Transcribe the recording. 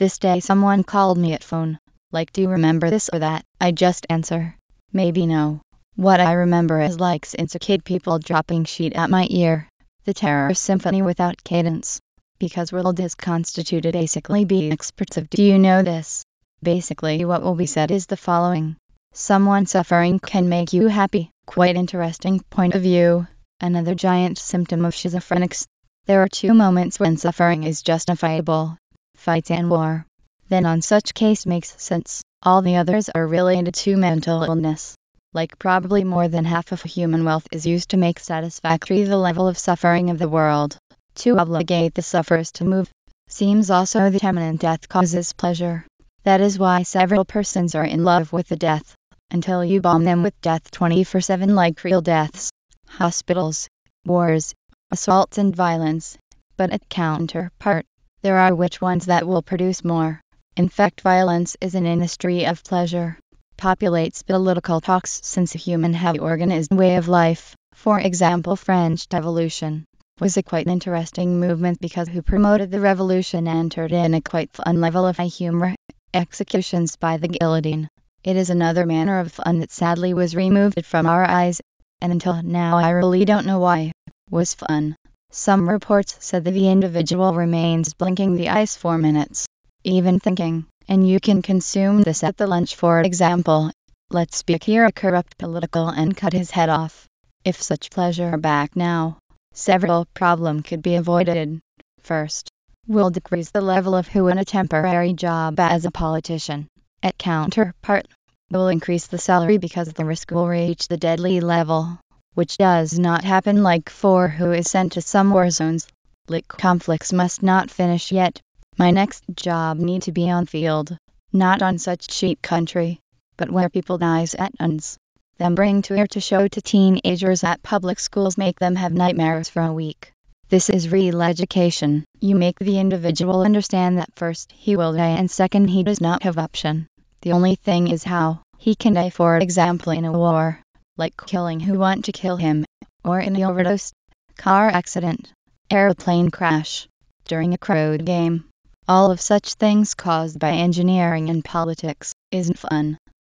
This day someone called me at phone. Like do you remember this or that? I just answer. Maybe no. What I remember is like syncicate people dropping sheet at my ear. The terror symphony without cadence. Because world is constituted basically be experts of Do you know this? Basically what will be said is the following. Someone suffering can make you happy. Quite interesting point of view. Another giant symptom of schizophrenics. There are two moments when suffering is justifiable. Fight and war. Then on such case makes sense. All the others are related to mental illness. Like probably more than half of human wealth is used to make satisfactory the level of suffering of the world. To obligate the sufferers to move seems also the imminent death causes pleasure. That is why several persons are in love with the death, until you bomb them with death 24 7 like real deaths hospitals, wars, assaults and violence. But at counterpart, there are which ones that will produce more. In fact violence is an industry of pleasure. Populates political talks since human have organized way of life. For example French Revolution was a quite interesting movement because who promoted the revolution entered in a quite fun level of high humor. Executions by the guillotine. It is another manner of fun that sadly was removed from our eyes and until now I really don't know why, was fun. Some reports said that the individual remains blinking the ice for minutes, even thinking, and you can consume this at the lunch for example. Let's speak here a corrupt political and cut his head off. If such pleasure back now, several problem could be avoided. First, will decrease the level of who in a temporary job as a politician. At counterpart, will increase the salary because the risk will reach the deadly level, which does not happen like for who is sent to some war zones. Like conflicts must not finish yet. My next job need to be on field, not on such cheap country, but where people dies at uns. Then bring to air to show to teenagers at public schools make them have nightmares for a week. This is real education. You make the individual understand that first he will die and second he does not have option. The only thing is how he can die for example in a war, like killing who want to kill him, or in an overdose, car accident, airplane crash, during a crowd game. All of such things caused by engineering and politics isn't fun.